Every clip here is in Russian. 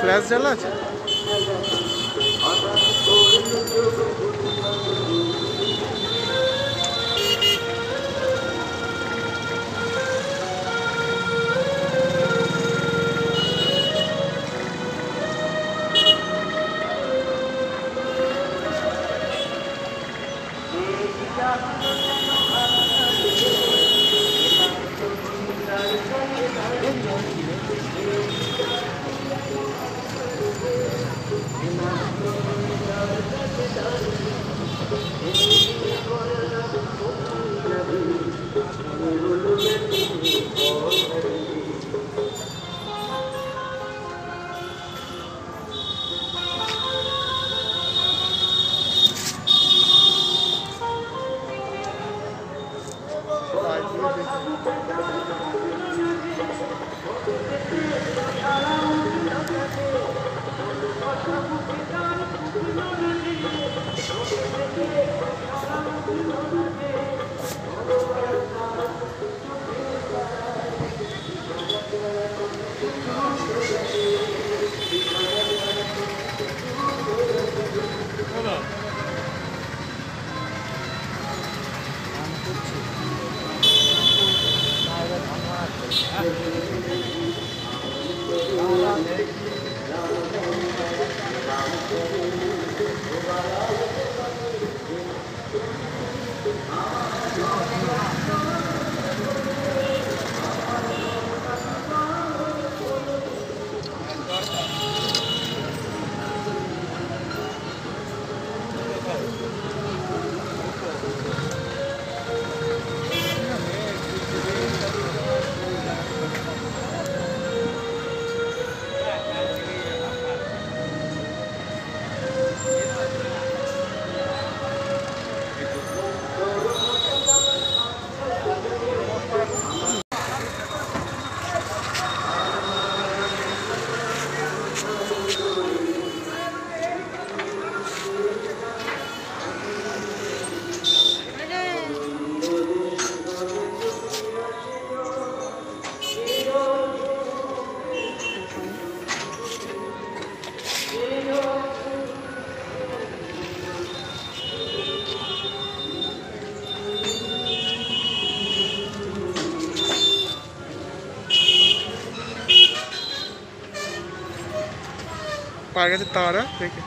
ফ্ল্যাশ জ্বালা আছে পার গেছে তারা দেখে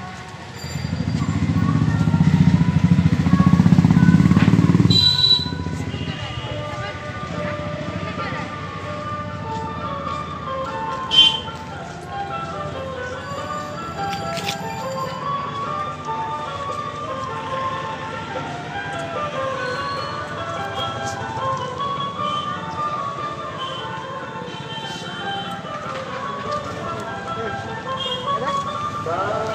Tá.